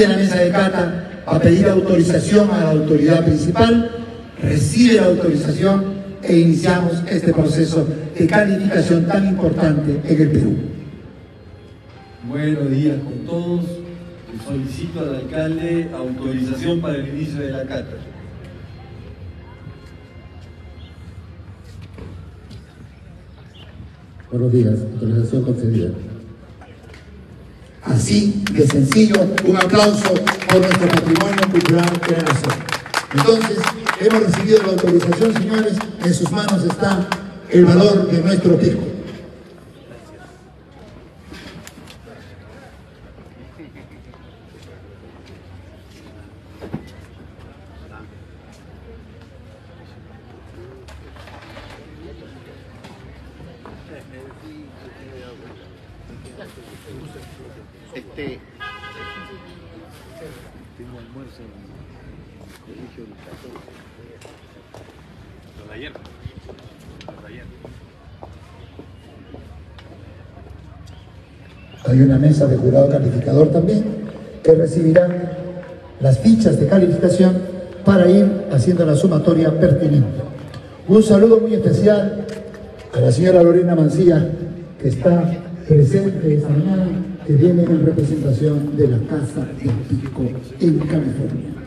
recibe la mesa de cata a pedir autorización a la autoridad principal, recibe la autorización e iniciamos este proceso de calificación tan importante en el Perú. Buenos días con todos. Solicito al alcalde autorización para el inicio de la cata. Buenos días, autorización concedida. Así de sencillo, un aplauso por nuestro patrimonio cultural la nación. Entonces, hemos recibido la autorización, señores, en sus manos está el valor de nuestro pico. Este. Tengo almuerzo en el colegio del 14. Lo de ayer. Lo de ayer. Hay una mesa de jurado calificador también que recibirán las fichas de calificación para ir haciendo la sumatoria pertinente. Un saludo muy especial a la señora Lorena Mancía, que está presente esta mañana, que viene en representación de la Casa del Pico en California.